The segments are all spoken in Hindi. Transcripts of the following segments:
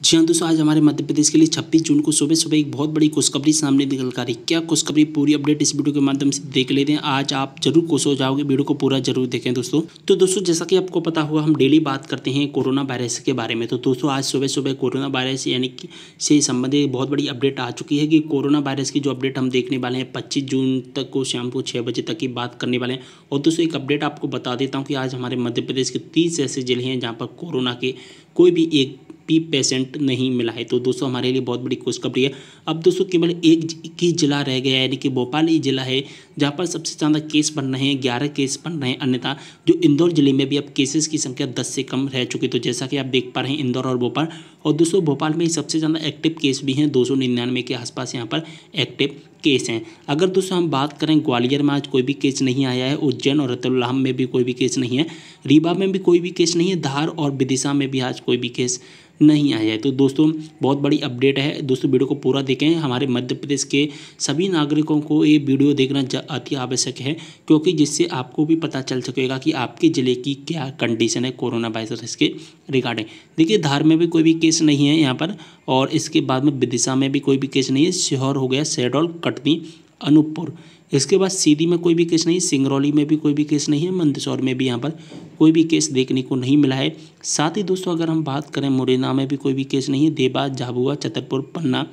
जी हाँ दोस्तों, आज हमारे मध्य प्रदेश के लिए 26 जून को सुबह सुबह एक बहुत बड़ी खुशखबरी सामने निकल कर रही क्या खुशखबरी पूरी अपडेट इस वीडियो के माध्यम से देख लेते हैं? आज आप ज़रूर खुश हो जाओगे, वीडियो को पूरा ज़रूर देखें दोस्तों। तो दोस्तों, जैसा कि आपको पता हुआ हम डेली बात करते हैं कोरोना वायरस के बारे में। तो दोस्तों, आज सुबह सुबह कोरोना वायरस यानी कि से संबंधित बहुत बड़ी अपडेट आ चुकी है कि कोरोना वायरस की जो अपडेट हम देखने वाले हैं, पच्चीस जून तक को शाम को छः बजे तक की बात करने वाले हैं। और दोस्तों, एक अपडेट आपको बता देता हूँ कि आज हमारे मध्य प्रदेश के तीस ऐसे ज़िले हैं जहाँ पर कोरोना के कोई भी एक भी पेशेंट नहीं मिला है। तो दोस्तों, हमारे लिए बहुत बड़ी खुशखबरी है। अब दोस्तों, केवल एक ही जिला रह गया है। यानी कि भोपाल ही जिला है, जहाँ पर सबसे ज़्यादा केस बन रहे हैं, ग्यारह केस बन रहे हैं, अन्यथा जो इंदौर ज़िले में भी अब केसेस की संख्या दस से कम रह चुकी तो जैसा कि आप देख पा रहे हैं, इंदौर और भोपाल। और दोस्तों, भोपाल में सबसे ज़्यादा एक्टिव केस भी हैं, दो सौ निन्यानवे के आसपास यहाँ पर एक्टिव केस हैं। अगर दोस्तों हम बात करें ग्वालियर में आज कोई भी केस नहीं आया है, उज्जैन और रतुल्लाम में भी कोई भी केस नहीं है, रीवा में भी कोई भी केस नहीं है, धार और विदिशा में भी आज कोई भी केस नहीं आया है। तो दोस्तों, बहुत बड़ी अपडेट है। दोस्तों, वीडियो को पूरा देखें। हमारे मध्य प्रदेश के सभी नागरिकों को ये वीडियो देखना अति आवश्यक है, क्योंकि जिससे आपको भी पता चल सकेगा कि आपके ज़िले की क्या कंडीशन है कोरोना वायरस के रिगार्डिंग देखिए, धार में भी कोई भी केस नहीं है यहाँ पर, और इसके बाद में विदिशा में भी कोई भी केस नहीं है। सीहोर हो गया सेडोल कटनी अनूपपुर। इसके बाद सीधी में कोई भी केस नहीं, सिंगरौली में भी कोई भी केस नहीं है, मंदसौर में भी यहाँ पर कोई भी केस देखने को नहीं मिला है। साथ ही दोस्तों, अगर हम बात करें मुरैना में भी कोई भी केस नहीं है देवास झाबुआ, छतरपुर, पन्ना,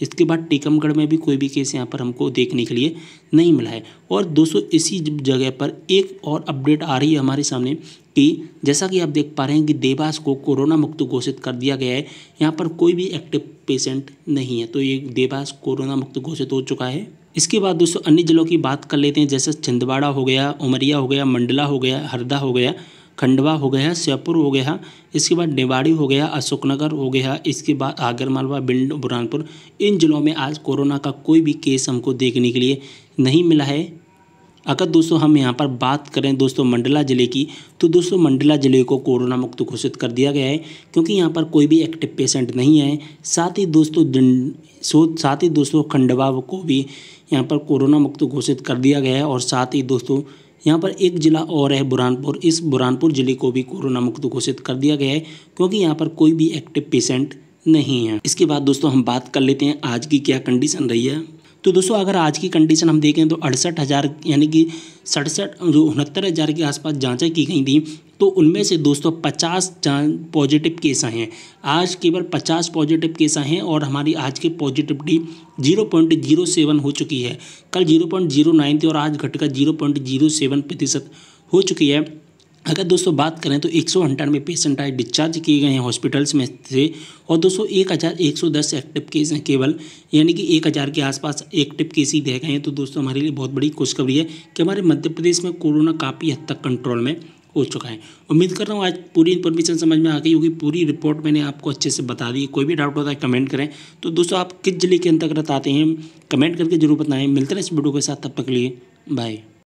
इसके बाद टीकमगढ़ में भी कोई भी केस यहाँ पर हमको देखने के लिए नहीं मिला है। और दोस्तों, इसी जगह पर एक और अपडेट आ रही है हमारे सामने कि जैसा कि आप देख पा रहे हैं कि देवास को कोरोना मुक्त घोषित कर दिया गया है। यहाँ पर कोई भी एक्टिव पेशेंट नहीं है तो ये देवास कोरोना मुक्त घोषित हो चुका है। इसके बाद दोस्तों, अन्य जिलों की बात कर लेते हैं, जैसे छिंदवाड़ा हो गया, उमरिया हो गया, मंडला हो गया, हरदा हो गया, खंडवा हो गया, श्योपुर हो गया, इसके बाद निवाड़ी हो गया, अशोकनगर हो गया, इसके बाद आगर मालवा बिंड बुरहानपुर, इन जिलों में आज कोरोना का कोई भी केस हमको देखने के लिए नहीं मिला है। अगर दोस्तों हम यहाँ पर बात करें दोस्तों मंडला ज़िले की तो दोस्तों मंडला ज़िले को कोरोना मुक्त घोषित कर दिया गया है, क्योंकि यहाँ पर कोई भी एक्टिव पेशेंट नहीं है। साथ ही दोस्तों साथ ही दोस्तों खंडवा को भी यहाँ पर कोरोना मुक्त घोषित कर दिया गया है, और साथ ही दोस्तों यहाँ पर एक ज़िला और है बुरहानपुर। इस बुरहानपुर ज़िले को भी कोरोना मुक्त घोषित कर दिया गया है, क्योंकि यहाँ पर कोई भी एक्टिव पेशेंट नहीं है। इसके बाद दोस्तों हम बात कर लेते हैं आज की क्या कंडीशन रही है। तो दोस्तों, अगर आज की कंडीशन हम देखें तो अड़सठ हज़ार, यानी कि सड़सठ, जो उनहत्तर हज़ार के आसपास जाँचें की गई थी तो उनमें से दोस्तों पचास पॉजिटिव केस आए हैं। आज केवल पचास पॉजिटिव केस आए हैं और हमारी आज की positivity zero point zero seven हो चुकी है। कल ज़ीरो पॉइंट ज़ीरो नाइन थी और आज घटकर ज़ीरो पॉइंट ज़ीरो सेवन प्रतिशत हो चुकी है। अगर दोस्तों बात करें तो एक सौ अंठानवे पेशेंट आए डिस्चार्ज किए गए हैं हॉस्पिटल्स में से, और दोस्तों एक हज़ार एक सौ दस एक्टिव केस हैं केवल, यानी कि एक हज़ार के आसपास एक्टिव केस ही गए हैं। तो दोस्तों हमारे लिए बहुत बड़ी खुशखबरी है कि हमारे मध्य प्रदेश में कोरोना काफ़ी हद तक कंट्रोल में हो चुका है। उम्मीद कर रहा हूँ आज पूरी इन्फॉर्मेशन समझ में आ गई होगी, पूरी रिपोर्ट मैंने आपको अच्छे से बता दी कोई भी डाउट होता है कमेंट करें। तो दोस्तों आप किस ज़िले के अंतर्गत आते हैं कमेंट करके ज़रूर बताएँ। मिलते हैं इस वीडियो के साथ, तब तक लिए बाय